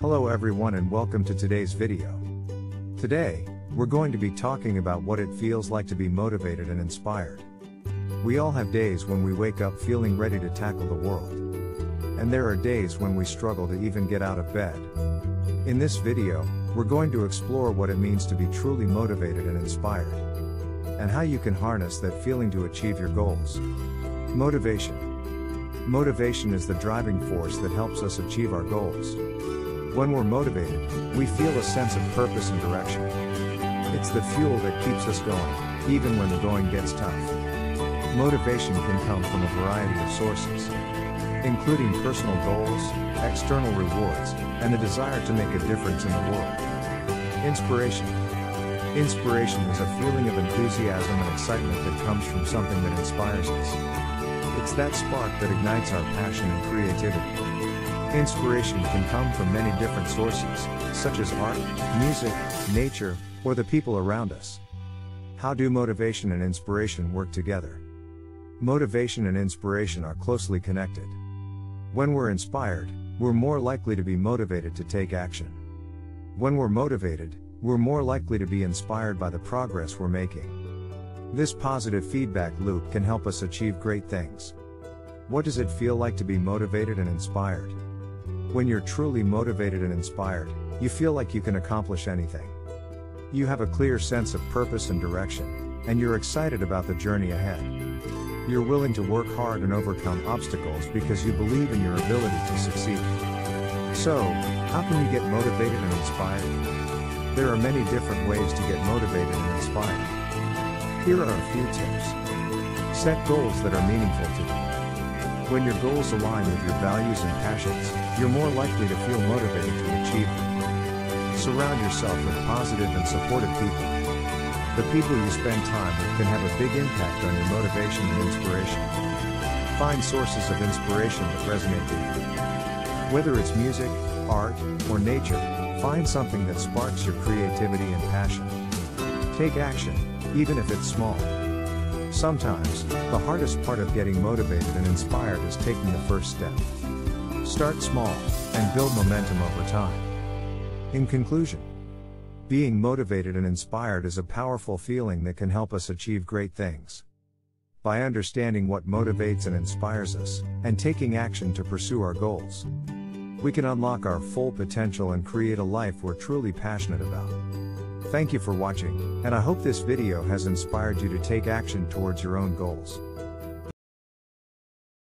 Hello everyone and welcome to today's video. Today, we're going to be talking about what it feels like to be motivated and inspired. We all have days when we wake up feeling ready to tackle the world. And there are days when we struggle to even get out of bed. In this video, we're going to explore what it means to be truly motivated and inspired. And how you can harness that feeling to achieve your goals. Motivation. Motivation is the driving force that helps us achieve our goals. When we're motivated, we feel a sense of purpose and direction. It's the fuel that keeps us going, even when the going gets tough. Motivation can come from a variety of sources, including personal goals, external rewards, and the desire to make a difference in the world. Inspiration. Inspiration is a feeling of enthusiasm and excitement that comes from something that inspires us. It's that spark that ignites our passion and creativity. Inspiration can come from many different sources, such as art, music, nature, or the people around us. How do motivation and inspiration work together? Motivation and inspiration are closely connected. When we're inspired, we're more likely to be motivated to take action. When we're motivated, we're more likely to be inspired by the progress we're making. This positive feedback loop can help us achieve great things. What does it feel like to be motivated and inspired? When you're truly motivated and inspired, you feel like you can accomplish anything. You have a clear sense of purpose and direction, and you're excited about the journey ahead. You're willing to work hard and overcome obstacles because you believe in your ability to succeed. So, how can you get motivated and inspired? There are many different ways to get motivated and inspired. Here are a few tips. Set goals that are meaningful to you. When your goals align with your values and passions, you're more likely to feel motivated to achieve them. Surround yourself with positive and supportive people. The people you spend time with can have a big impact on your motivation and inspiration. Find sources of inspiration that resonate with you. Whether it's music, art, or nature, find something that sparks your creativity and passion. Take action, even if it's small. Sometimes, the hardest part of getting motivated and inspired is taking the first step. Start small, and build momentum over time. In conclusion, being motivated and inspired is a powerful feeling that can help us achieve great things. By understanding what motivates and inspires us, and taking action to pursue our goals, we can unlock our full potential and create a life we're truly passionate about. Thank you for watching, and I hope this video has inspired you to take action towards your own goals.